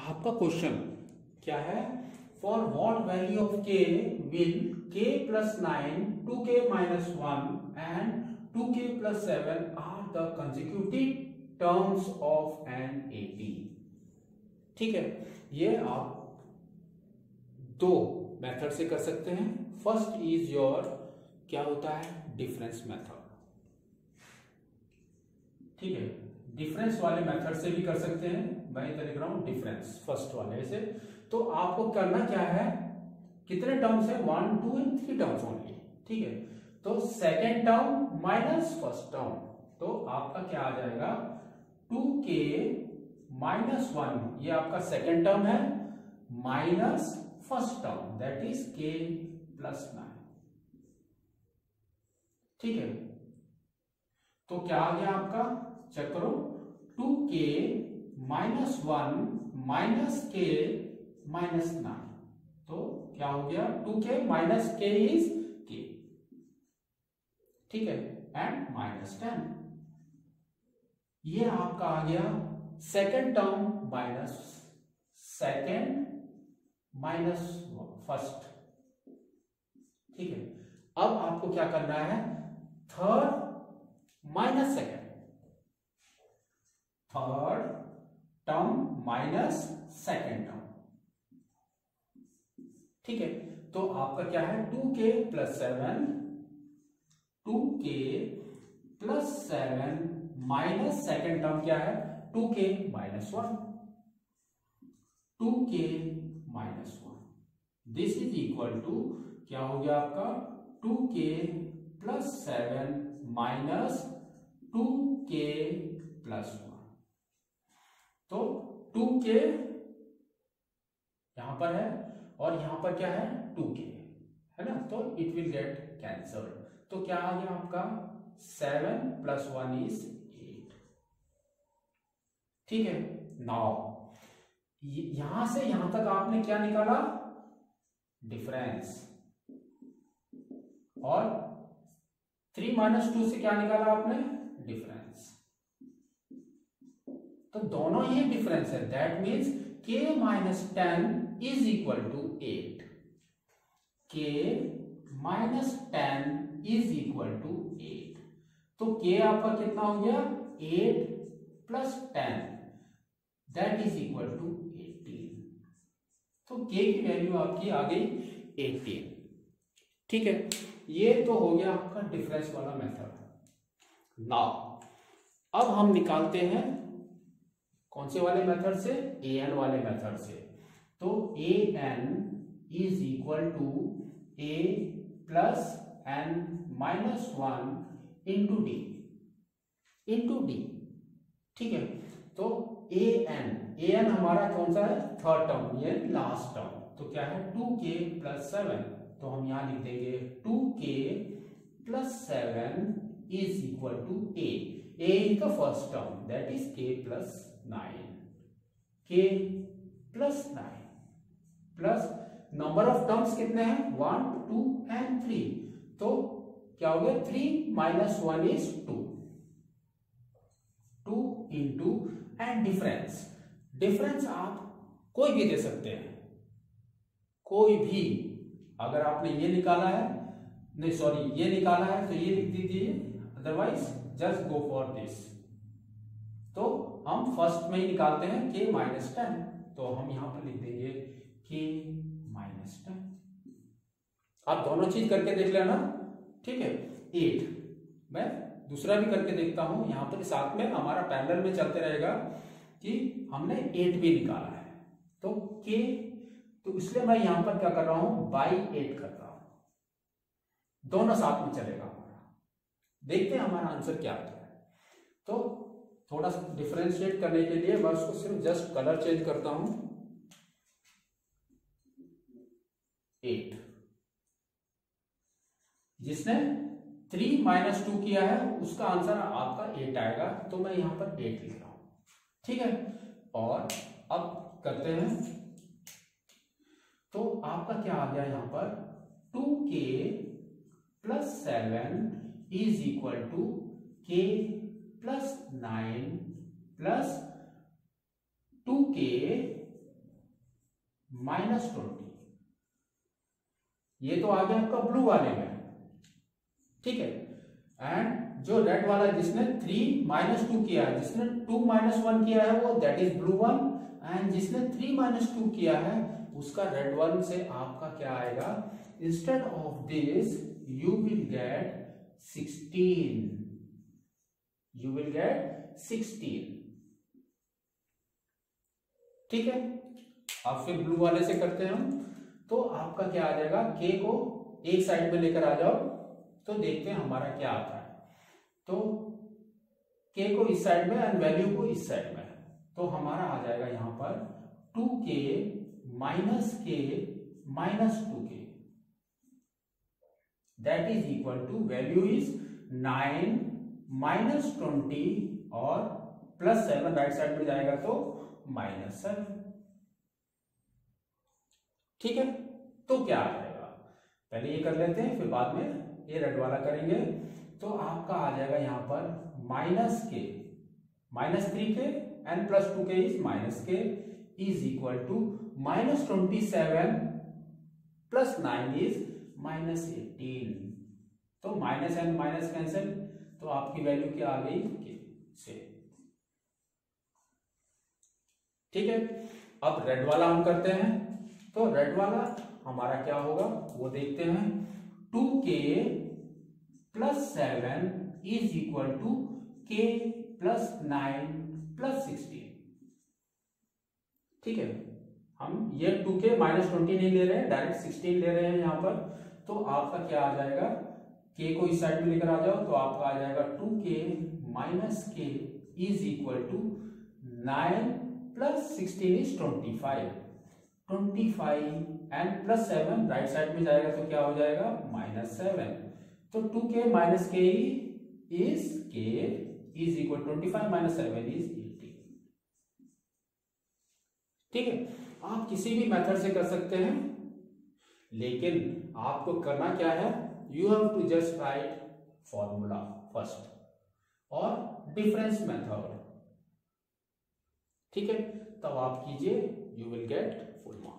आपका क्वेश्चन क्या है? For what value of K will K plus nine two K minus one and two K plus seven are the consecutive terms of an A P ठीक है? ये आप दो method से कर सकते हैं। फ़र्स्ट इज़ योर क्या होता है? डिफरेंस मेथड ठीक है? डिफरेंस वाले मेथड से भी कर सकते हैं। मैं हूँ डिफरेंस फ़र्स्ट वाले से तो आपको करना क्या है? कितने टर्म्स है? One two and three terms only ठीक है? तो second term minus first term तो आपका क्या आ जाएगा? टू के माइनस वन ये आपका सेकेंड टर्म है minus first term that is K plus nine ठीक है? तो क्या आ गया आपका? चेक करो। Two K minus one, minus K minus nine. तो क्या हो गया? टू के माइनस के इज़ के। ठीक है? एंड माइनस टेन ये आपका आ गया second term minus second minus first ठीक है? अब आपको क्या करना है? Third minus second third term minus second term ठीक है तो आपका क्या है? Two K plus seven two K plus seven minus second term क्या है? Two K minus one two K minus one this is equal to क्या हो गया आपका? Two K plus seven minus two K plus one तो two K यहाँ पर है और यहाँ पर क्या है? टू के. है ना? तो इट विल गेट कैंसल्ड तो क्या आ गया आपका? Seven plus one is eight ठीक है? नाउ यहाँ से यहाँ तक आपने क्या निकाला? डिफरेंस और थ्री माइनस टू से क्या निकाला आपने? डिफरेंस तो दोनों ही डिफरेंस है। That means K minus ten is equal to eight K minus ten is equal to eight तो के आपका कितना हो गया? Eight plus ten that is equal to eighteen तो के की वैल्यू आपकी आ गई एटीन ठीक है? ये तो हो गया आपका डिफरेंस वाला मेथड नाउ अब हम निकालते हैं कौन से वाले मेथड से? ए एन वाले मेथड से. तो A N is equal to A plus N minus one into D into D ठीक है? तो ए एन ए एन हमारा कौन सा है? थर्ड टर्म ये लास्ट टर्म तो क्या है? टू के प्लस सेवन तो हम यहाँ लिख देंगे two K plus seven is equal to A A is the first term that is K plus nine K plus nine plus number of terms कितने हैं? वन टू एंड थ्री तो क्या हो गया? Three minus one is two two into and difference difference आप कोई भी दे सकते हैं। कोई भी। अगर आपने ये निकाला है, नहीं सॉरी ये निकाला है तो ये लिख दीजिए। Otherwise just go for this तो हम फ़र्स्ट में ही निकालते हैं के माइनस टेन तो हम यहाँ पर लिख देंगे के माइनस टेन आप दोनों चीज़ करके देख लेना। ठीक है? एट मैं दूसरा भी करके देखता हूँ। यहाँ पर साथ में हमारा पैनल में चलते रहेगा कि हमने एट भी निकाला है। तो के तो इसलिए मैं यहाँ पर क्या कर रहा हूँ? बाई एट कर रहा हूँ। दोनों साथ में चलेगा हमारा। देखते हैं हमारा आंसर क्या आता है। तो थोड़ा सा डिफ्रेंशिएट करने के लिए मैं उसको सिर्फ़ जस्ट कलर चेंज करता हूँ। एट जिसने थ्री माइनस टू किया है, उसका आंसर आपका एट आएगा। तो मैं यहाँ पर एट लिख रहा हूँ। ठीक है? और अब करते हैं। तो आपका क्या आ गया यहाँ पर? Two K plus seven is equal to K plus nine plus two K minus twenty ये तो आ गया आपका ब्लू वाले में। ठीक है? एंड जो रेड वाला जिसने थ्री माइनस टू किया है, जिसने टू माइनस वन किया है, वो that is blue one and जिसने थ्री माइनस टू किया है, उसका रेड वन से आपका क्या आएगा? Instead of this you will get sixteen you will get sixteen ठीक है? अब फिर ब्लू वाले से करते हैं हम। तो आपका क्या आ जाएगा? के को एक साइड में लेकर आ जाओ तो देखते हैं हमारा क्या आता है। तो के को इस साइड में एंड वैल्यू को इस साइड में। तो हमारा आ जाएगा यहाँ पर two k minus k minus two k that is equal to value is nine minus twenty और प्लस सेवन राइट साइड में जाएगा तो माइनस सेवन ठीक है? तो क्या आ जाएगा? पहले ये कर लेते हैं, फिर बाद में ये रेड वाला करेंगे। तो आपका आ जाएगा यहाँ पर minus k minus three k n plus two k is minus k is equal to minus twenty seven plus nine is minus eighteen तो माइनस एन माइनस कैंसिल तो आपकी वैल्यू क्या आ गई? के से। ठीक है? अब रेड वाला हम करते हैं। तो रेड वाला हमारा क्या होगा? वो देखते हैं। Two K plus seven is equal to K plus nine plus sixteen ठीक है? हम ये टू के माइनस ट्वेंटी नहीं ले रहे हैं डायरेक्ट सिक्सटीन ले रहे हैं यहाँ पर। तो आपका क्या आ जाएगा? के को इस साइड में लेकर आ जाओ तो आपका आ जाएगा two k minus k is equal to nine plus sixteen is twenty five twenty five and plus seven right side में जाएगा तो क्या हो जाएगा? माइनस सेवन तो two k minus k is k is equal twenty five minus seven is eighteen ठीक है? आप किसी भी मेथड से कर सकते हैं, लेकिन आपको करना क्या है? You have to just write formula first और डिफरेंस मेथड ठीक है? तब आप कीजिए, you 会吗？